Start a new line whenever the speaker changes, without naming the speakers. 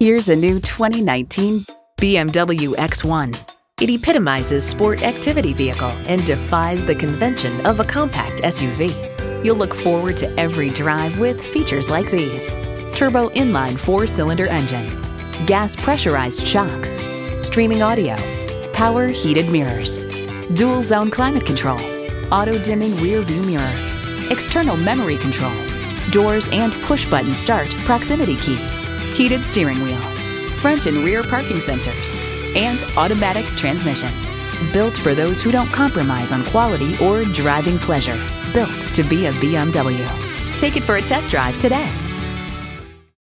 Here's a new 2019 BMW X1. It epitomizes sport activity vehicle and defies the convention of a compact SUV. You'll look forward to every drive with features like these. Turbo inline four-cylinder engine, gas pressurized shocks, streaming audio, power heated mirrors, dual zone climate control, auto dimming rear view mirror, external memory control, doors and push button start proximity key, heated steering wheel, front and rear parking sensors, and automatic transmission. Built for those who don't compromise on quality or driving pleasure. Built to be a BMW. Take it for a test drive today.